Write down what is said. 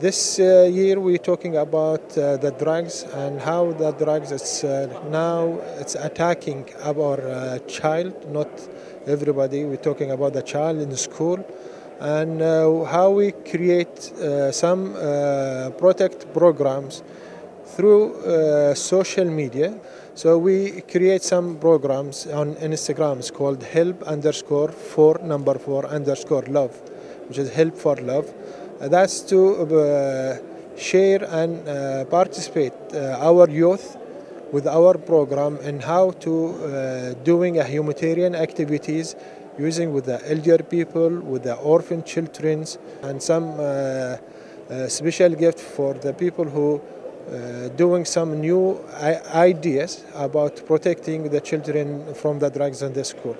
this uh, year we're talking about uh, the drugs and how the drugs it's uh, now it's attacking our uh, child not everybody we're talking about the child in school. And uh, how we create uh, some protect programs through social media. So we create some programs on Instagram it's called help underscore for number four underscore love which is help for love that's to uh, share and uh, participate uh, our youth with our program and how to doing a humanitarian activities using with the elder people, with the orphan children, and some uh, uh, special gift for the people who uh, doing some new ideas about protecting the children from the drugs in the school.